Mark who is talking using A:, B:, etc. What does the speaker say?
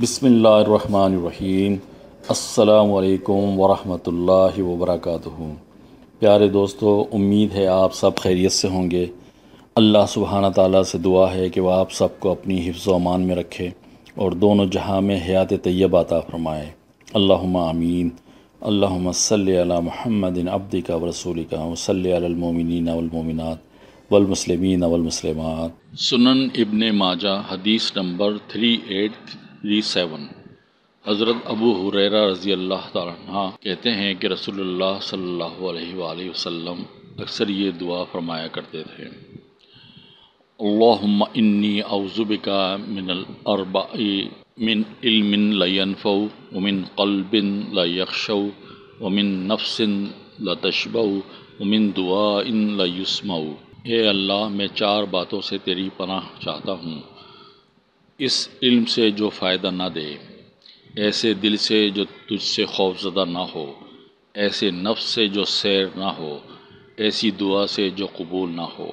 A: بسم اللہ الرحمن الرحیم۔ السلام علیکم ورحمۃ اللہ وبرکاتہ۔ پیارے دوستو، امید ہے آپ سب خیریت سے ہوں گے۔ اللہ سبحانہ تعالیٰ سے دعا ہے کہ وہ آپ سب کو اپنی حفظ و امان میں رکھے اور دونوں جہاں میں حیات طیب عطا فرمائے۔ اللہم آمین۔ اللہم صلی علی محمد عبدک و رسولک و صلی علی المومنین والمومنات والمسلمین والمسلمات سنن ابن ماجہ، حدیث نمبر 3837 حضرت ابو حریرہ رضی اللہ تعالیٰ عنہ کہتے ہیں کہ رسول اللہ صلی اللہ علیہ وآلہ وسلم اکثر یہ دعا فرمایا کرتے تھے۔ اللہم انی اعوذ بکا من الاربع من علم لا ينفع ومن قلب لا يخشو ومن نفس لا تشبع ومن دعاء لا يسمع اے اللہ، میں چار باتوں سے تیری پناہ چاہتا ہوں۔ اس علم سے جو فائدہ نہ دے، ایسے دل سے جو تجھ سے خوف زدہ نہ ہو، ایسے نفس سے جو سیر نہ ہو، ایسی دعا سے جو قبول نہ ہو۔